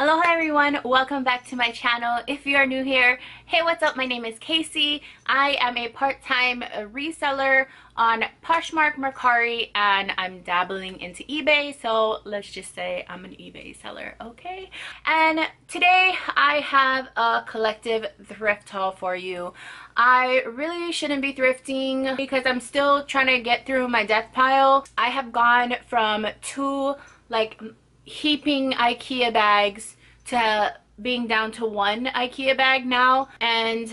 Aloha everyone, welcome back to my channel. If you are new here, hey what's up, my name is Kasie. I am a part-time reseller on Poshmark, Mercari, and I'm dabbling into eBay, so let's just say I'm an eBay seller, okay? And today I have a collective thrift haul for you. I really shouldn't be thrifting because I'm still trying to get through my death pile. I have gone from two like heaping Ikea bags to being down to one Ikea bag now and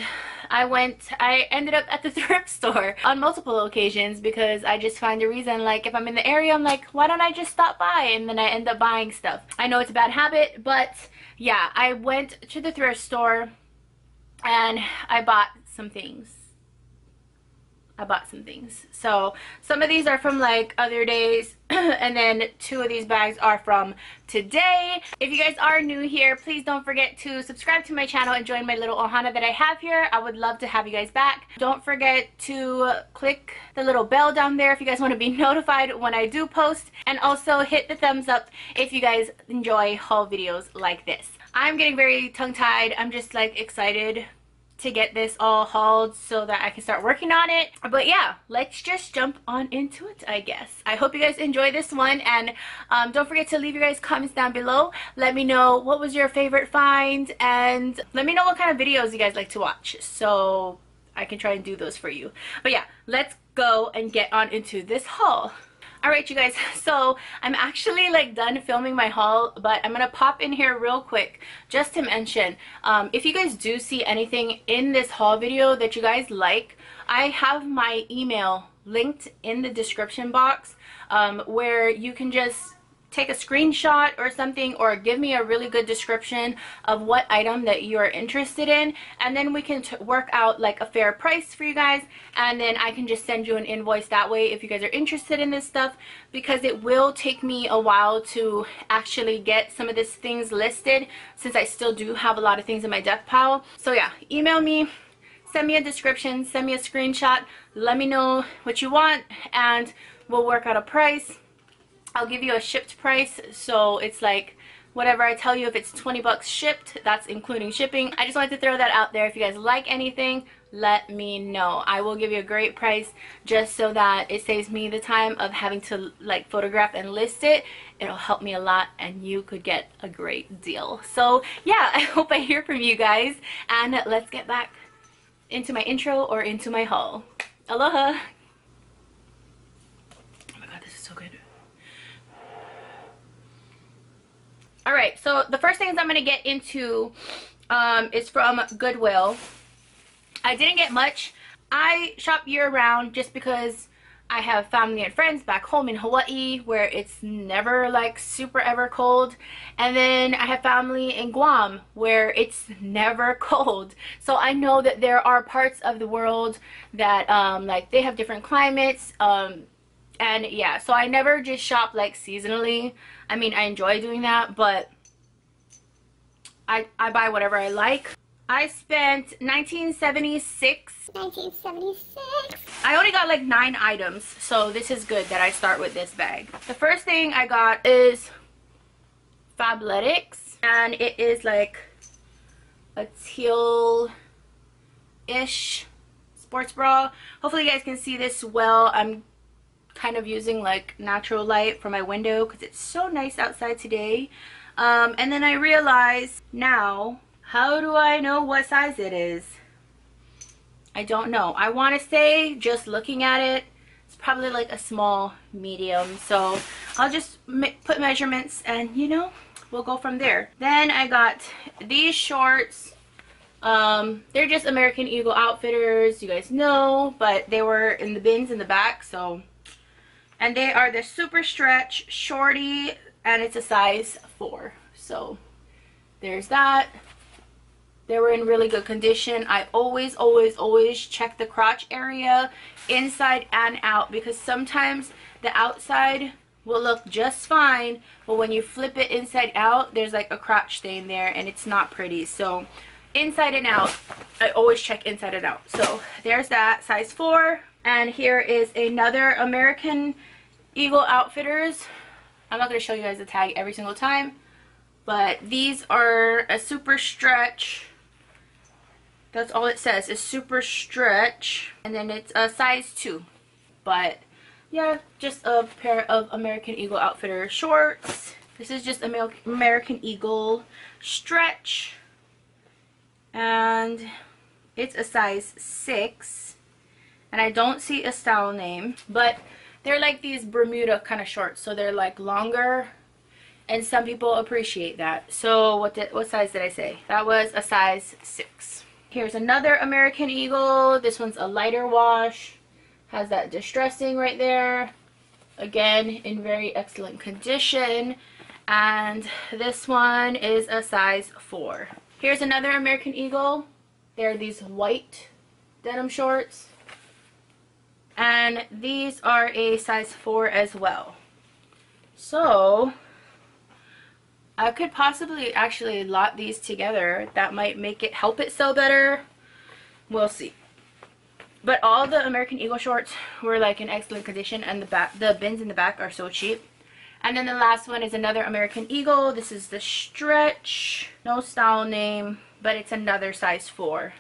I went I ended up at the thrift store on multiple occasions because I just find a reason like if I'm in the area I'm like why don't I just stop by? And then I end up buying stuff. I know it's a bad habit but yeah I went to the thrift store and I bought some things I bought some things. So some of these are from like other days and then two of these bags are from today. If you guys are new here, please don't forget to subscribe to my channel and join my little ohana that I have here. I would love to have you guys back. Don't forget to click the little bell down there if you guys want to be notified when I do post. And also hit the thumbs up if you guys enjoy haul videos like this. I'm getting very tongue-tied. I'm just like excited to get this all hauled so that I can start working on it. But yeah, let's just jump on into it, I guess. I hope you guys enjoy this one and um, don't forget to leave your guys comments down below. Let me know what was your favorite find and let me know what kind of videos you guys like to watch so I can try and do those for you. But yeah, let's go and get on into this haul. Alright you guys, so I'm actually like done filming my haul, but I'm to pop in here real quick just to mention, um, if you guys do see anything in this haul video that you guys like, I have my email linked in the description box um, where you can just take a screenshot or something or give me a really good description of what item that you are interested in and then we can work out like a fair price for you guys and then I can just send you an invoice that way if you guys are interested in this stuff because it will take me a while to actually get some of these things listed since I still do have a lot of things in my death pile. So yeah email me send me a description send me a screenshot let me know what you want and we'll work out a price I'll give you a shipped price so it's like whatever I tell you if it's 20 bucks shipped that's including shipping. I just wanted to throw that out there. If you guys like anything let me know. I will give you a great price just so that it saves me the time of having to like photograph and list it. It'll help me a lot and you could get a great deal. So yeah I hope I hear from you guys and let's get back into my intro or into my haul. Aloha all right so the first things i'm going to get into um, is from goodwill. I didn't get much. I shop year round just because I have family and friends back home in Hawaii where it's never like super ever cold. And then I have family in Guam where it's never cold. So I know that there are parts of the world that um, like they have different climates. Um, and yeah so I never just shop like seasonally I mean, I enjoy doing that, but I, I buy whatever I like. I spent 1976. 1976. I only got like nine items, so this is good that I start with this bag. The first thing I got is Fabletics, and it is like a teal-ish sports bra. Hopefully you guys can see this well. I'm kind of using like natural light from my window because it's so nice outside today. Um, and then I realized now, how do I know what size it is? I don't know. I want to say, just looking at it, it's probably like a small medium. So I'll just put measurements and, you know, we'll go from there. Then I got these shorts. Um, they're just American Eagle Outfitters, you guys know, but they were in the bins in the back, so and they are the super stretch shorty and it's a size 4 so there's that. They were in really good condition. I always always always check the crotch area inside and out because sometimes the outside will look just fine but when you flip it inside out there's like a crotch stain there and it's not pretty. So inside and out i always check inside and out. So there's that size 4 and here is another American Eagle Outfitters. I'm not going to show you guys the tag every single time. But these are a super stretch. That's all it says, is super stretch. And then it's a size 2. But yeah, just a pair of American Eagle Outfitter shorts. This is just a American Eagle stretch. And it's a size 6. And I don't see a style name. But they're like these Bermuda kind of shorts. So they're like longer. And some people appreciate that. So what did, what size did I say? That was a size 6. Here's another American Eagle. This one's a lighter wash. Has that distressing right there. Again, in very excellent condition. And this one is a size 4. Here's another American Eagle. They're these white denim shorts. And these are a size 4 as well. So, I could possibly actually lot these together. That might make it help it sell better. We'll see. But all the American Eagle shorts were like in excellent condition and the back the bins in the back are so cheap. And then the last one is another American Eagle. This is the stretch. No style name, but it's another size 4.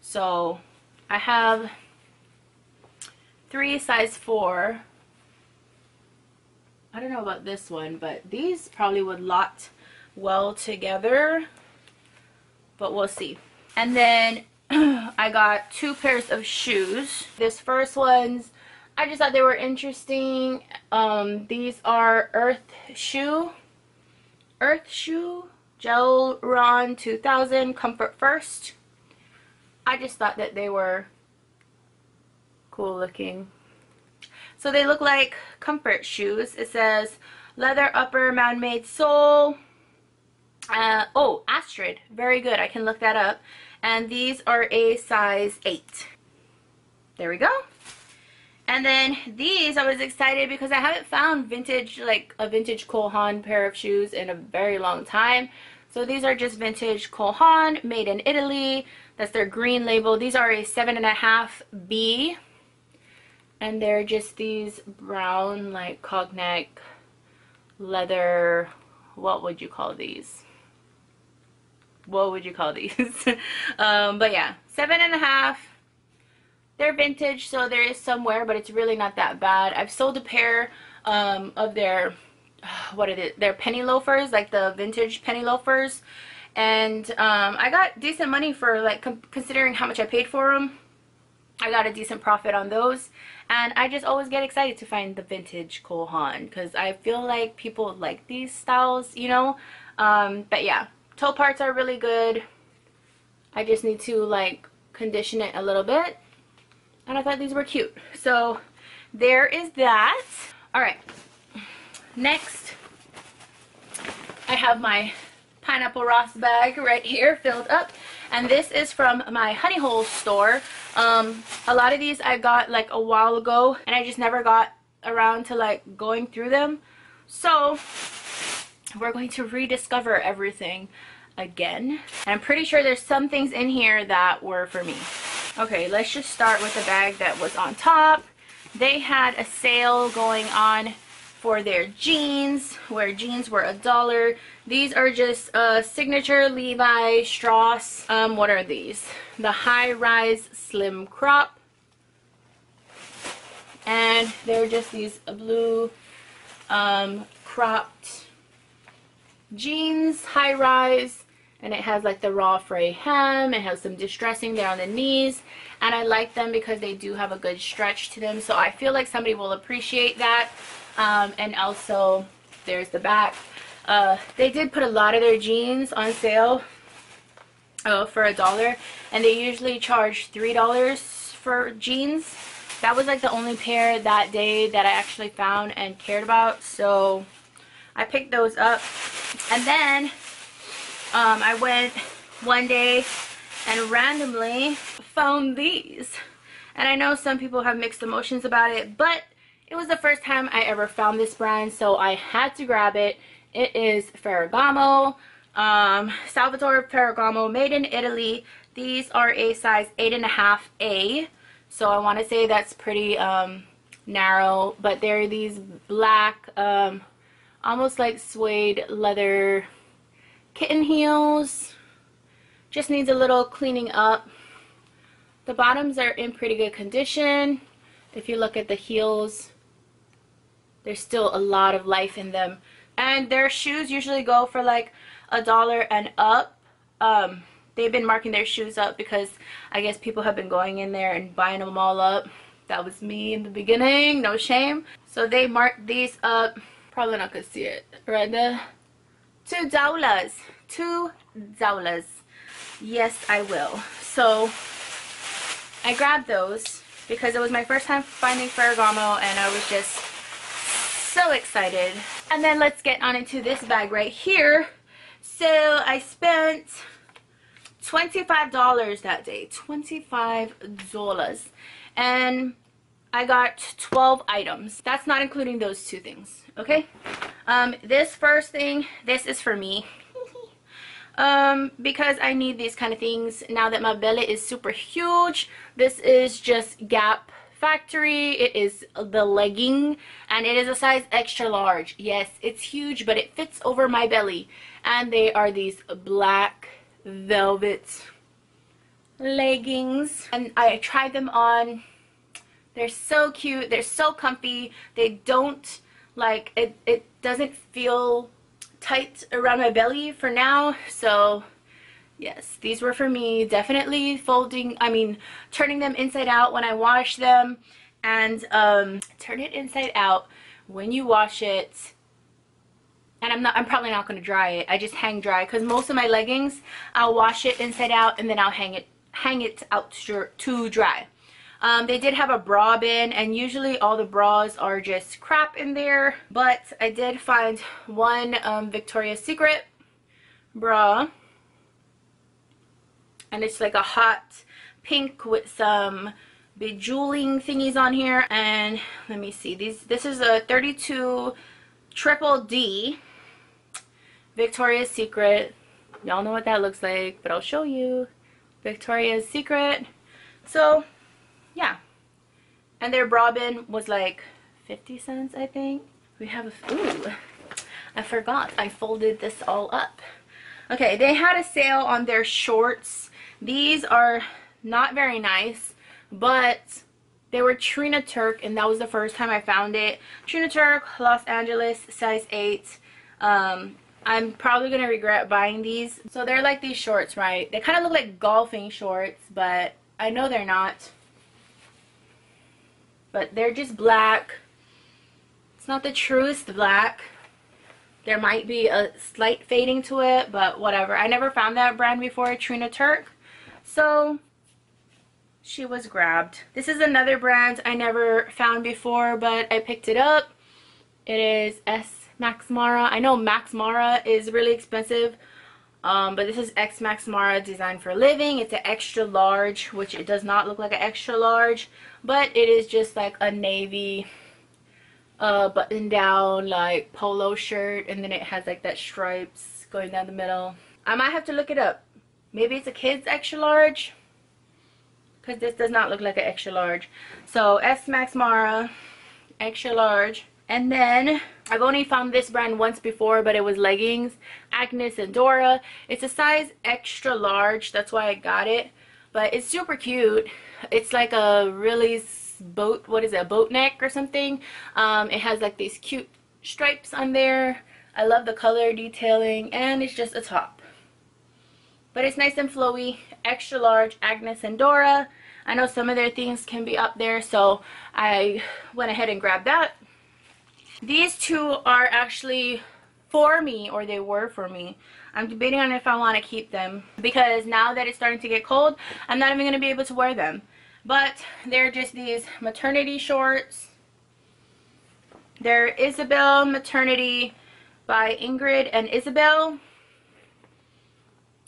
So I have three size 4. I don't know about this one, but these probably would lot well together. But we'll see. And then I got two pairs of shoes. This first one's I just thought they were interesting. Um, these are Earth Shoe. Earth Shoe Gel Ron 2000 Comfort First. I just thought that they were cool looking. So they look like comfort shoes. It says leather upper man-made sole. Uh, oh, Astrid. Very good. I can look that up. And these are a size 8. There we go. And then these, I was excited because I haven't found vintage, like a vintage Cole Haan pair of shoes in a very long time. So these are just vintage Cole Haan, made in Italy. That's their green label. These are a 7.5B. And they're just these brown, like, cognac leather, what would you call these? What would you call these? um, but yeah, seven and a half they're vintage, so there is some wear, but it's really not that bad. I've sold a pair um, of their, what is it, their penny loafers, like the vintage penny loafers. And um, I got decent money for, like, considering how much I paid for them. I got a decent profit on those. And I just always get excited to find the vintage Cole Haan. Because I feel like people like these styles, you know. Um, but yeah, toe parts are really good. I just need to, like, condition it a little bit and I thought these were cute. So there is that. All right, next I have my Pineapple Ross bag right here filled up. And this is from my Honey Hole store. Um, a lot of these I got like a while ago and I just never got around to like going through them. So we're going to rediscover everything again. And I'm pretty sure there's some things in here that were for me. Okay, let's just start with the bag that was on top. They had a sale going on for their jeans, where jeans were a dollar. These are just a signature Levi Strauss. Um, what are these? The high-rise slim crop. And they're just these blue um, cropped jeans, high-rise and it has like the raw fray hem it has some distressing there on the knees and I like them because they do have a good stretch to them so I feel like somebody will appreciate that um, and also there's the back. Uh, they did put a lot of their jeans on sale uh, for a dollar and they usually charge three dollars for jeans. That was like the only pair that day that I actually found and cared about so I picked those up. And then um, I went one day and randomly found these. And I know some people have mixed emotions about it, but it was the first time I ever found this brand, so I had to grab it. It is Ferragamo, um, Salvatore Ferragamo, made in Italy. These are a size 8.5A, so I want to say that's pretty um, narrow, but they're these black, um, almost like suede leather kitten heels. Just needs a little cleaning up. The bottoms are in pretty good condition. If you look at the heels, there's still a lot of life in them. And their shoes usually go for like a dollar and up. Um, they've been marking their shoes up because I guess people have been going in there and buying them all up. That was me in the beginning, no shame. So they marked these up. Probably not gonna see it right there. Two dollars. Two dollars. Yes, I will. So I grabbed those because it was my first time finding Ferragamo and I was just so excited. And then let's get on into this bag right here. So I spent $25 that day. $25. And I got 12 items. That's not including those two things. Okay? Um, this first thing, this is for me. um, because I need these kind of things now that my belly is super huge. This is just Gap Factory. It is the legging and it is a size extra large. Yes, it's huge, but it fits over my belly. And they are these black velvet leggings. And I tried them on. They're so cute. They're so comfy. They don't, like, it, it doesn't feel tight around my belly for now. So, yes, these were for me. Definitely folding, I mean, turning them inside out when I wash them. And um, turn it inside out when you wash it and I'm not I'm probably not going to dry it I just hang dry because most of my leggings I'll wash it inside out and then I'll hang it hang it out to, dry um, they did have a bra bin and usually all the bras are just crap in there but I did find one um, Victoria's Secret bra and it's like a hot pink with some bejeweling thingies on here and let me see these this is a 32 triple D Victoria's Secret. Y'all know what that looks like, but I'll show you. Victoria's Secret. So, yeah. And their bra bin was like 50 cents, I think. We have a, ooh, I forgot. I folded this all up. Okay, they had a sale on their shorts. These are not very nice, but they were Trina Turk, and that was the first time I found it. Trina Turk, Los Angeles, size 8. Um, I'm probably going to regret buying these. So they're like these shorts, right? They kind of look like golfing shorts, but I know they're not. But they're just black. It's not the truest black. There might be a slight fading to it, but whatever. I never found that brand before, Trina Turk. So she was grabbed. This is another brand I never found before, but I picked it up. It is S Max Mara. I know Max Mara is really expensive. Um, but this is S Max Mara designed for living. It's an extra large, which it does not look like an extra large. But it is just like a navy uh, button down like polo shirt. And then it has like that stripes going down the middle. I might have to look it up. Maybe it's a kid's extra large. Because this does not look like an extra large. So S Max Mara, extra large. And then I've only found this brand once before, but it was leggings. Agnes and Dora. It's a size extra large. That's why I got it. But it's super cute. It's like a really boat, what is it, a boat neck or something. Um, it has like these cute stripes on there. I love the color detailing and it's just a top. But it's nice and flowy. Extra large Agnes and Dora. I know some of their things can be up there, so I went ahead and grabbed that. These two are actually for me, or they were for me. I'm debating on if I want to keep them because now that it's starting to get cold, I'm not even going to be able to wear them. But they're just these maternity shorts. They're Isabel Maternity by Ingrid and Isabel.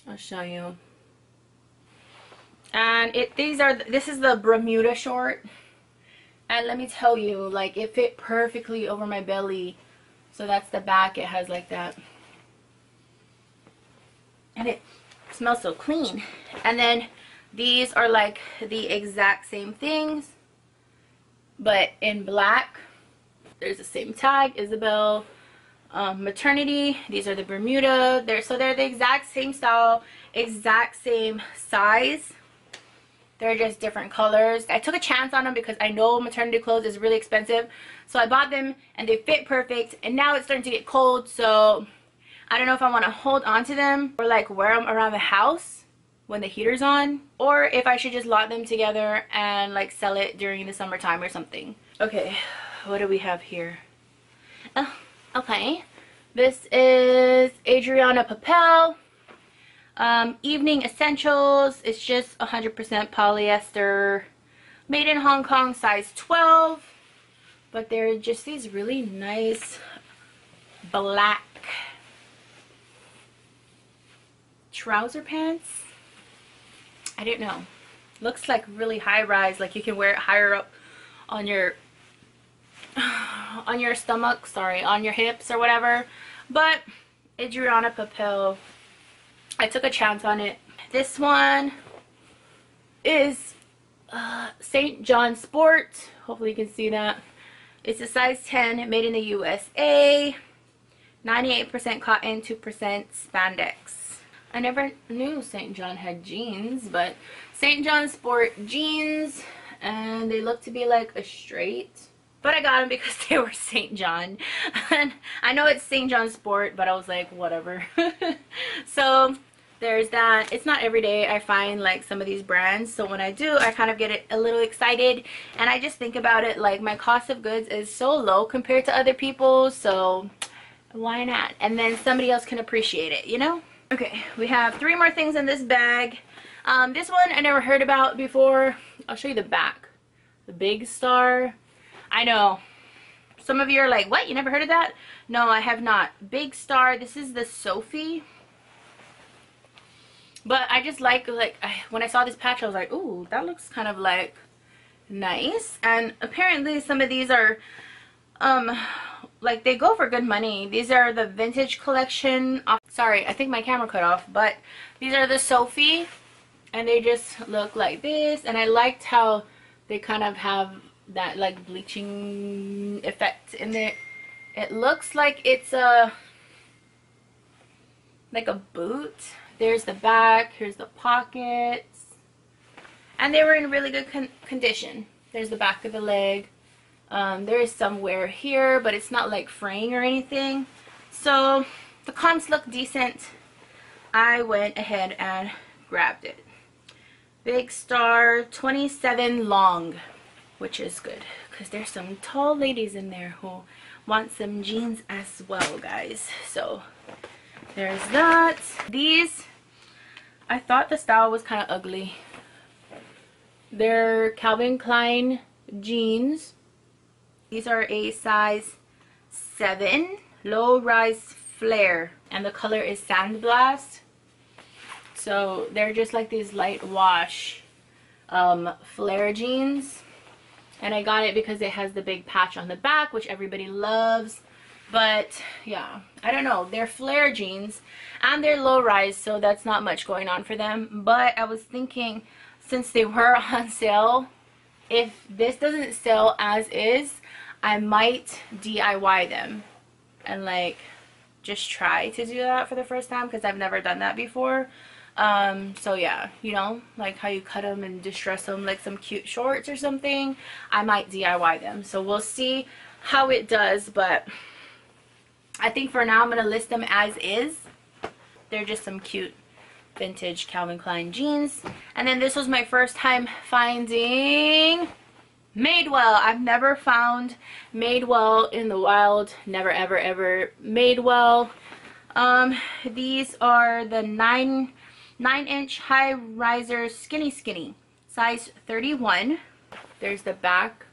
I'll show you. And it these are this is the Bermuda short. And let me tell you, like, it fit perfectly over my belly. So that's the back. It has like that. And it smells so clean. And then these are like the exact same things. But in black. There's the same tag, Isabel. Um, maternity. These are the Bermuda. They're so they're the exact same style, exact same size. They're just different colors. I took a chance on them because I know maternity clothes is really expensive. So I bought them and they fit perfect. And now it's starting to get cold. So I don't know if I want to hold on to them or like wear them around the house when the heater's on. Or if I should just lot them together and like sell it during the summertime or something. Okay, what do we have here? Oh, okay. This is Adrianna Papell um, evening essentials. It's just 100% polyester. Made in Hong Kong, size 12. But they're just these really nice black trouser pants. I don't know. Looks like really high rise. Like you can wear it higher up on your on your stomach. Sorry, on your hips or whatever. But Adrianna Papell I took a chance on it. This one is uh, St. John Sport. Hopefully you can see that. It's a size 10, made in the USA. 98% cotton, 2% spandex. I never knew St. John had jeans, but St. John Sport jeans, and they look to be like a straight. But I got them because they were St. John. and I know it's St. John Sport, but I was like, whatever. so there's that it's not every day I find like some of these brands so when I do I kind of get a little excited and I just think about it like my cost of goods is so low compared to other people so why not and then somebody else can appreciate it you know okay we have three more things in this bag um, this one I never heard about before I'll show you the back the big star I know some of you are like what you never heard of that no I have not big star this is the Sophie but I just like, like, when I saw this patch, I was like, ooh, that looks kind of like nice. And apparently some of these are, um, like they go for good money. These are the vintage collection. Sorry, I think my camera cut off, but these are the Sophie and they just look like this. And I liked how they kind of have that like bleaching effect in there. It looks like it's a, like a boot there's the back. Here's the pockets. And they were in really good con condition. There's the back of the leg. Um, there is some wear here, but it's not like fraying or anything. So the comps look decent. I went ahead and grabbed it. Big Star 27 long, which is good because there's some tall ladies in there who want some jeans as well, guys. So there's that. These, I thought the style was kind of ugly. They're Calvin Klein jeans. These are a size 7 low rise flare and the color is sandblast so they're just like these light wash um, flare jeans and I got it because it has the big patch on the back which everybody loves. But yeah i don't know. They're flare jeans and they're low rise so that's not much going on for them. But i was thinking since they were on sale if this doesn't sell as is i might diy them and like just try to do that for the first time because i've never done that before um so yeah you know like how you cut them and distress them like some cute shorts or something i might diy them so we'll see how it does but I think for now I'm going to list them as is. They're just some cute vintage Calvin Klein jeans. And then this was my first time finding Madewell. I've never found Madewell in the wild. Never, ever, ever Madewell. Um, these are the 9, 9 inch high riser skinny skinny. Size 31. There's the back.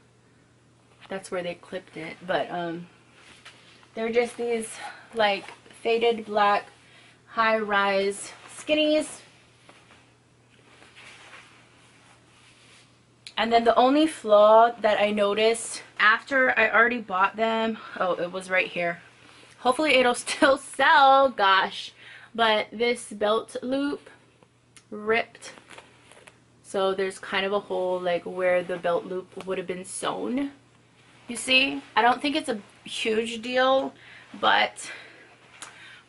That's where they clipped it. But, um, they're just these like faded black high-rise skinnies. And then the only flaw that I noticed after I already bought them, oh, it was right here. Hopefully it'll still sell, gosh. But this belt loop ripped. So there's kind of a hole like where the belt loop would have been sewn. You see, I don't think it's a huge deal, but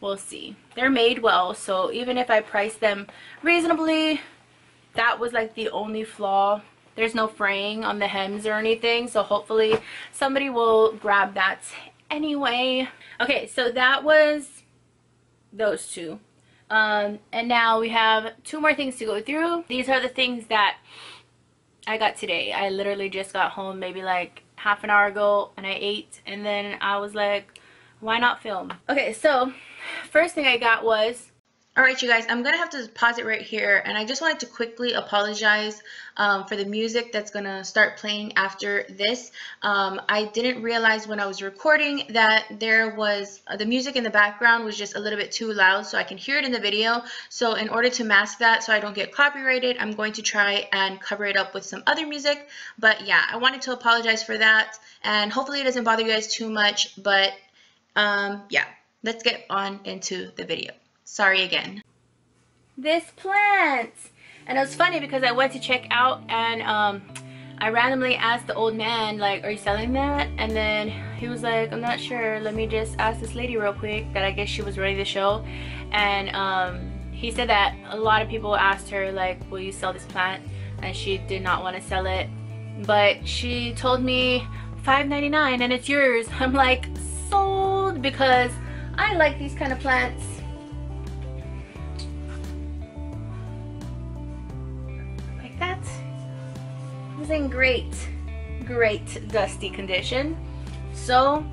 we'll see. They're made well so even if i price them reasonably that was like the only flaw. There's no fraying on the hems or anything so hopefully somebody will grab that anyway. Okay so that was those two um, and now we have two more things to go through. These are the things that i got today. I literally just got home maybe like half an hour ago and i ate and then i was like why not film? Okay so first thing I got was Alright you guys, I'm going to have to pause it right here and I just wanted to quickly apologize um, for the music that's going to start playing after this. Um, I didn't realize when I was recording that there was, uh, the music in the background was just a little bit too loud so I can hear it in the video. So in order to mask that so I don't get copyrighted, I'm going to try and cover it up with some other music. But yeah, I wanted to apologize for that and hopefully it doesn't bother you guys too much. But um, yeah, let's get on into the video. Sorry again. This plant. And it was funny because I went to check out and um, I randomly asked the old man, like, are you selling that? And then he was like, I'm not sure. Let me just ask this lady real quick that I guess she was ready to show. And um, he said that a lot of people asked her, like, will you sell this plant? And she did not want to sell it. But she told me $5.99 and it's yours. I'm like, sold because I like these kind of plants. In great, great dusty condition. So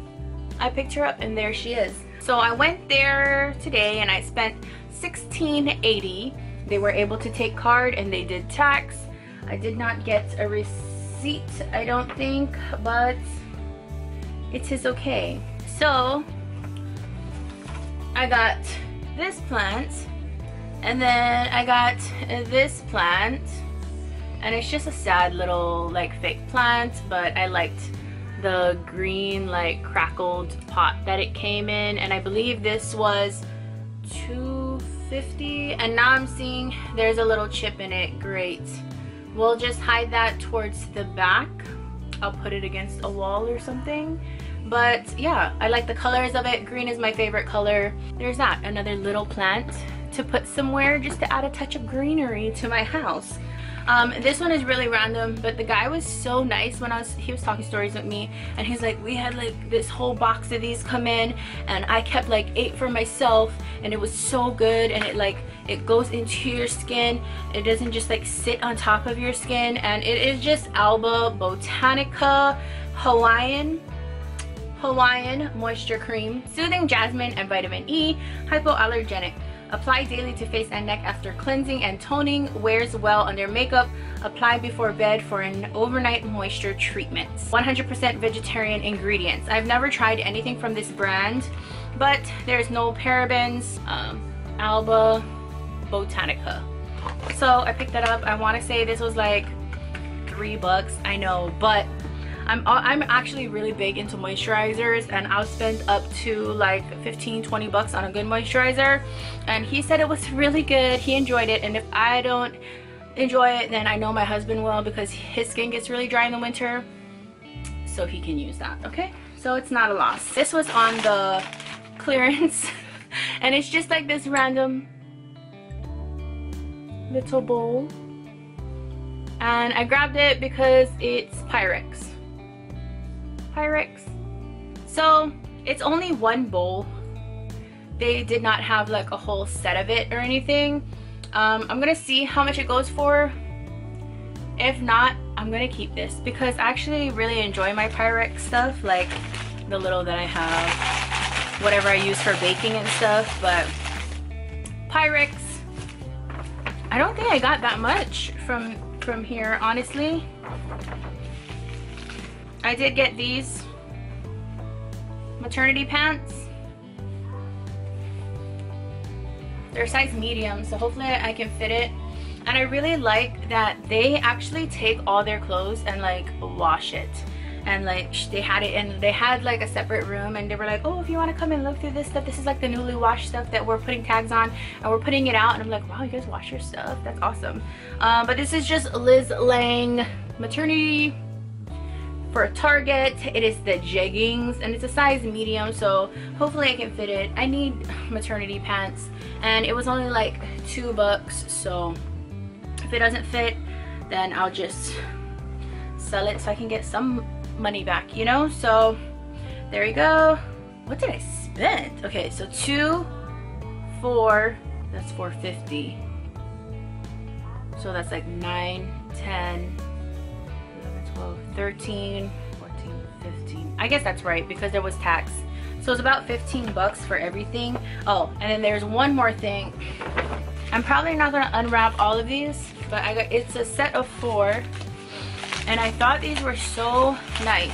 I picked her up and there she is. So I went there today and I spent 16.80. They were able to take card and they did tax. I did not get a receipt, I don't think, but it is okay. So I got this plant and then I got this plant and it's just a sad little like fake plant but I liked the green like crackled pot that it came in. And I believe this was 250 and now I'm seeing there's a little chip in it. Great. We'll just hide that towards the back. I'll put it against a wall or something. But yeah I like the colors of it. Green is my favorite color. There's that another little plant to put somewhere just to add a touch of greenery to my house um, this one is really random, but the guy was so nice when I was, he was talking stories with me, and he's like, we had like this whole box of these come in, and I kept like eight for myself, and it was so good, and it like, it goes into your skin, it doesn't just like sit on top of your skin, and it is just Alba Botanica Hawaiian Hawaiian Moisture Cream, Soothing Jasmine and Vitamin E, Hypoallergenic. Apply daily to face and neck after cleansing and toning. Wears well under makeup. Apply before bed for an overnight moisture treatment. 100% vegetarian ingredients. I've never tried anything from this brand, but there's no parabens. Um, Alba Botanica. So I picked that up. I want to say this was like three bucks. I know, but I'm, uh, I'm actually really big into moisturizers and I'll spend up to like 15 20 bucks on a good moisturizer. And he said it was really good. He enjoyed it. And if I don't enjoy it then I know my husband will because his skin gets really dry in the winter. So he can use that okay? So it's not a loss. This was on the clearance. And it's just like this random little bowl. And I grabbed it because it's Pyrex Pyrex. So it's only one bowl. They did not have like a whole set of it or anything. Um, I'm gonna see how much it goes for. If not, I'm gonna keep this because I actually really enjoy my Pyrex stuff, like the little that I have, whatever I use for baking and stuff, but Pyrex, I don't think I got that much from, from here, honestly. I did get these maternity pants. They're size medium, so hopefully I can fit it. And I really like that they actually take all their clothes and like wash it. And like they had it in, they had like a separate room and they were like, oh, if you want to come and look through this stuff, this is like the newly washed stuff that we're putting tags on and we're putting it out. And I'm like, wow, you guys wash your stuff? That's awesome. Um, but this is just Liz Lange maternity for a Target. It is the jeggings and it's a size medium so hopefully I can fit it. I need maternity pants and it was only like two bucks so if it doesn't fit then I'll just sell it so I can get some money back you know so there you go what did I spend okay so two four that's 450 so that's like 9 10 12, 13, 14, 15. I guess that's right because there was tax. So it's about 15 bucks for everything. Oh, and then there's one more thing. I'm probably not gonna unwrap all of these, but I got it's a set of four. And I thought these were so nice.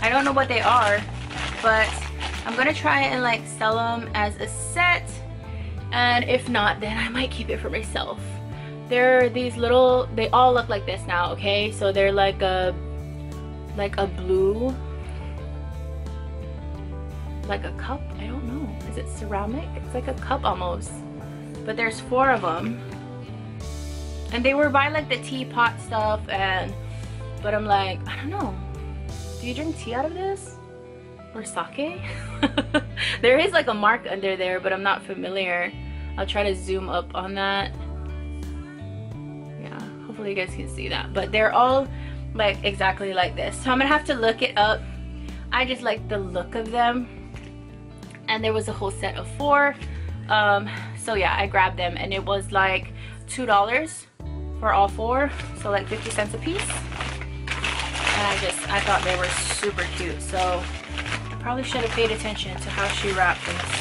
I don't know what they are, but I'm gonna try and like sell them as a set. And if not, then I might keep it for myself they're these little they all look like this now okay? So they're like a like a blue like a cup i don't know. Is it ceramic? It's like a cup almost. But there's four of them and they were by like the teapot stuff and but i'm like i don't know. Do you drink tea out of this? Or sake? There is like a mark under there but i'm not familiar. I'll try to zoom up on that hopefully you guys can see that but they're all like exactly like this. So i'm gonna have to look it up. I just like the look of them. And there was a whole set of four. Um so yeah i grabbed them and it was like two dollars for all four. So like 50 cents a piece. And i just i thought they were super cute. So i probably should have paid attention to how she wrapped this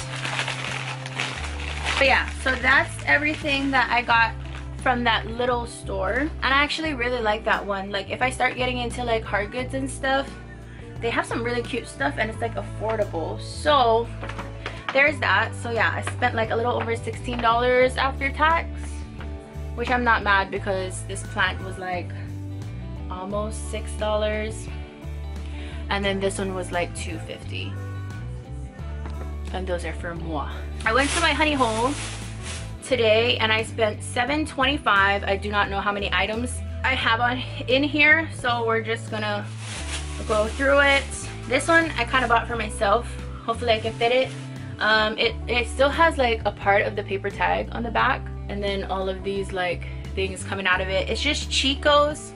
but yeah so that's everything that i got from that little store. And I actually really like that one. Like if I start getting into like hard goods and stuff they have some really cute stuff and it's like affordable. So there's that. So yeah I spent like a little over $16 after tax which I'm not mad because this plant was like almost six dollars. And then this one was like 250 and those are for moi. I went to my honey hole today and I spent 7.25. I do not know how many items I have on in here so we're just gonna go through it. This one I kind of bought for myself. Hopefully I can fit it. Um, it, it still has like a part of the paper tag on the back and then all of these like things coming out of it. It's just Chico's.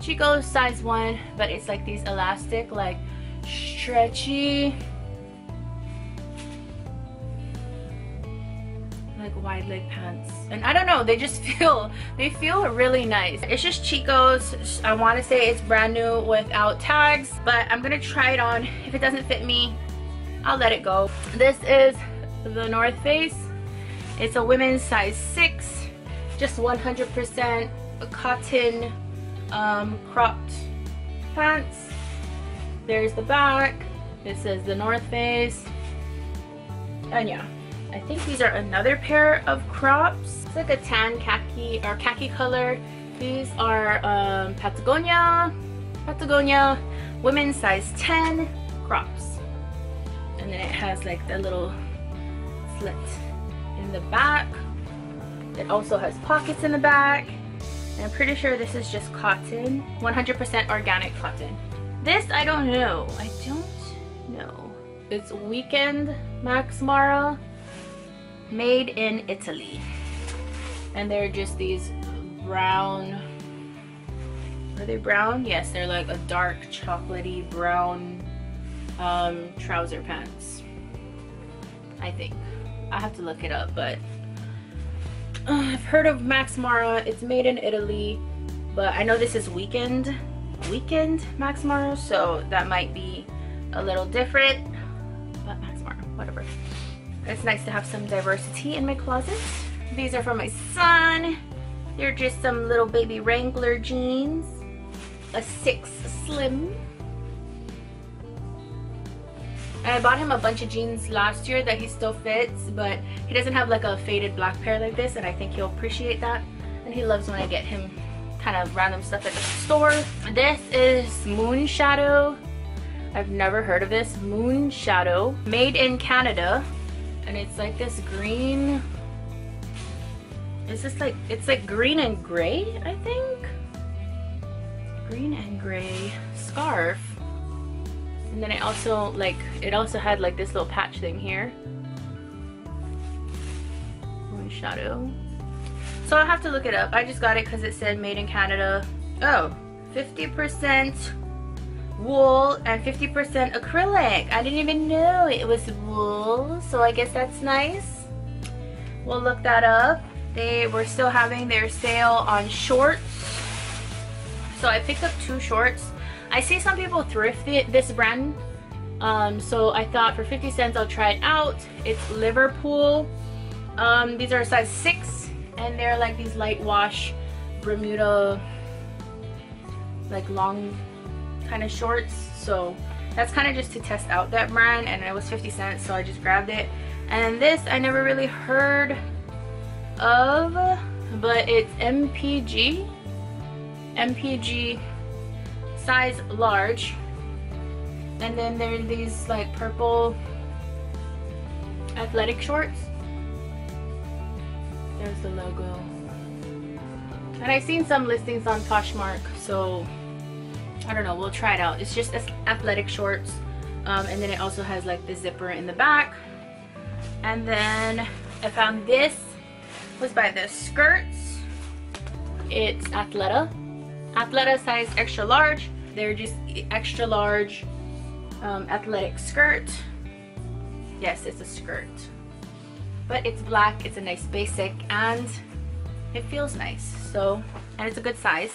Chico's size 1 but it's like these elastic like stretchy like wide leg pants. And I don't know they just feel they feel really nice. It's just Chico's. I want to say it's brand new without tags but I'm gonna try it on. If it doesn't fit me I'll let it go. This is the North Face. It's a women's size 6 just 100% cotton um, cropped pants. There's the back. It says the North Face. And yeah I think these are another pair of crops. It's like a tan khaki or khaki color. These are um, Patagonia, Patagonia women's size 10 crops. And then it has like the little slit in the back. It also has pockets in the back. And I'm pretty sure this is just cotton, 100% organic cotton. This I don't know. I don't know. It's Weekend Max Mara made in Italy. And they're just these brown are they brown? Yes they're like a dark chocolatey brown um, trouser pants I think. I have to look it up but uh, I've heard of Max Mara. It's made in Italy but I know this is weekend weekend Max Mara so that might be a little different. But Max Mara whatever it's nice to have some diversity in my closet. These are for my son. They're just some little baby Wrangler jeans. A six slim. And I bought him a bunch of jeans last year that he still fits, but he doesn't have like a faded black pair like this, and I think he'll appreciate that. And he loves when I get him kind of random stuff at the store. This is Moon Shadow. I've never heard of this. Moon Shadow. Made in Canada and it's like this green is this like it's like green and gray I think green and gray scarf. And then I also like, it also had like this little patch thing here. Shadow. So I'll have to look it up. I just got it because it said made in Canada. Oh, 50% wool and 50% acrylic. I didn't even know it was wool, so I guess that's nice. We'll look that up. They were still having their sale on shorts. So I picked up two shorts. I see some people thrift this brand. Um, so I thought for 50 cents I'll try it out. It's Liverpool. Um, these are size 6 and they're like these light wash Bermuda like long kind of shorts so that's kind of just to test out that brand and it was 50 cents so I just grabbed it. And this I never really heard of but it's MPG MPG size large. And then there are these like purple athletic shorts. There's the logo. And I've seen some listings on Poshmark so I don't know we'll try it out. It's just athletic shorts um, and then it also has like the zipper in the back. And then I found this was by the skirts. It's Athleta. Athleta size extra large. They're just extra large um, athletic skirt. Yes it's a skirt. But it's black it's a nice basic and it feels nice. So and it's a good size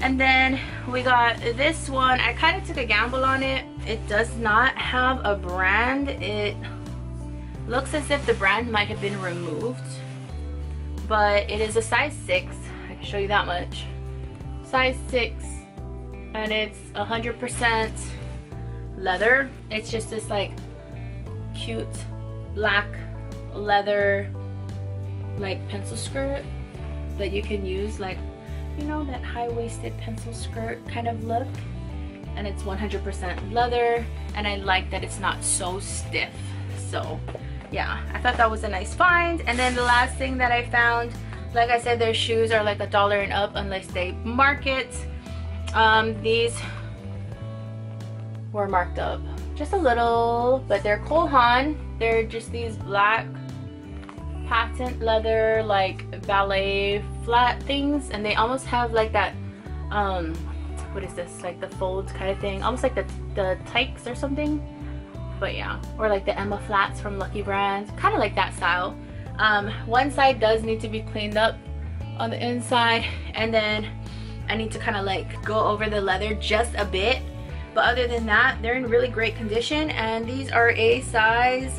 and then we got this one. I kind of took a gamble on it. It does not have a brand. It looks as if the brand might have been removed but it is a size 6 i can show you that much. Size 6 and it's 100% leather. It's just this like cute black leather like pencil skirt that you can use like you know that high-waisted pencil skirt kind of look? And it's 100% leather and I like that it's not so stiff. So yeah I thought that was a nice find. And then the last thing that I found like I said their shoes are like a dollar and up unless they mark it um, these were marked up just a little but they're Cole Haan. They're just these black patent leather like ballet flat things and they almost have like that um what is this? Like the folds kind of thing almost like the the Tieks or something. But yeah or like the Emma flats from Lucky Brand kind of like that style. Um one side does need to be cleaned up on the inside and then I need to kind of like go over the leather just a bit. But other than that they're in really great condition and these are a size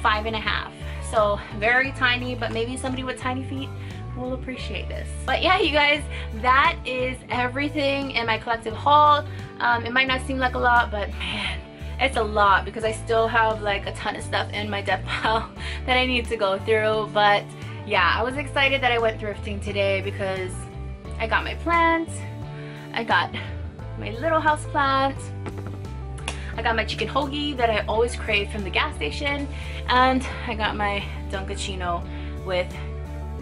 five and a half so very tiny but maybe somebody with tiny feet will appreciate this. But yeah you guys that is everything in my collective haul. Um, it might not seem like a lot but man it's a lot because I still have like a ton of stuff in my death pile that I need to go through. But yeah I was excited that I went thrifting today because I got my plants I got my little house plant I got my chicken hoagie that I always crave from the gas station and I got my Dunkaccino with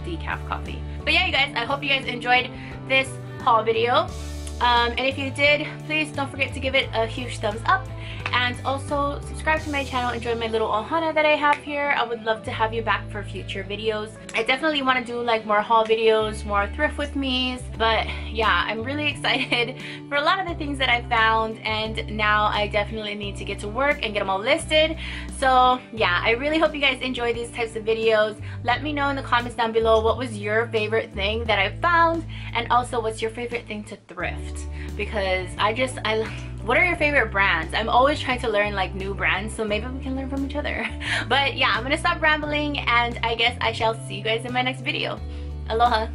decaf coffee. But yeah you guys, I hope you guys enjoyed this haul video. Um, and if you did, please don't forget to give it a huge thumbs up and also subscribe to my channel enjoy my little ohana that I have here. I would love to have you back for future videos. I definitely want to do like more haul videos more thrift with me's but yeah I'm really excited for a lot of the things that I found and now I definitely need to get to work and get them all listed. So yeah I really hope you guys enjoy these types of videos. Let me know in the comments down below what was your favorite thing that I found and also what's your favorite thing to thrift? Because I just I what are your favorite brands? I'm always trying to learn like new brands so maybe we can learn from each other. But yeah i'm gonna stop rambling and i guess i shall see you guys in my next video. Aloha